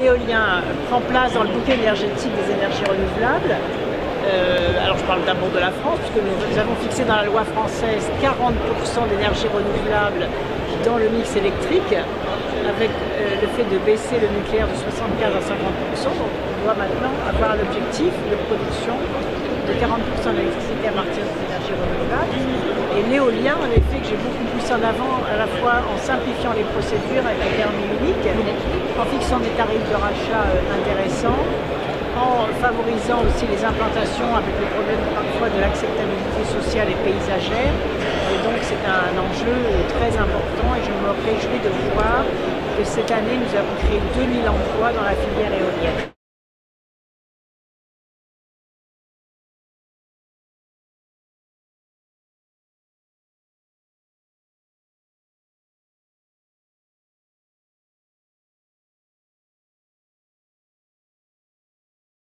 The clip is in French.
L'éolien prend place dans le bouquet énergétique des énergies renouvelables. Euh, alors je parle d'abord de la France, puisque nous avons fixé dans la loi française 40% d'énergie renouvelable dans le mix électrique, avec euh, le fait de baisser le nucléaire de 75 à 50%. Donc on doit maintenant avoir l'objectif de production de 40% d'électricité à partir des énergies renouvelables. Et l'éolien, en effet, que j'ai beaucoup plus en avant, à la fois en simplifiant les procédures avec la permis unique, des tarifs de rachat euh, intéressants, en favorisant aussi les implantations avec le problème parfois de l'acceptabilité sociale et paysagère. Et donc c'est un enjeu très important et je me réjouis de voir que cette année nous avons créé 2000 emplois dans la filière éolienne.